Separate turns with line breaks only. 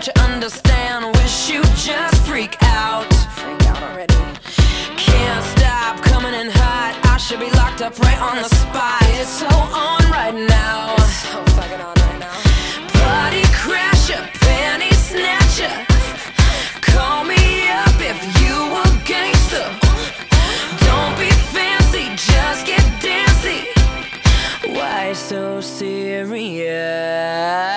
Don't you understand? Wish you just freak out. Freak out already. Can't stop coming in hot. I should be locked up right on the spot. It's so on right now. It's so fucking on right now. Party crasher, panty snatcher. Call me up if you a gangster. Don't be fancy, just get dancy. Why so serious?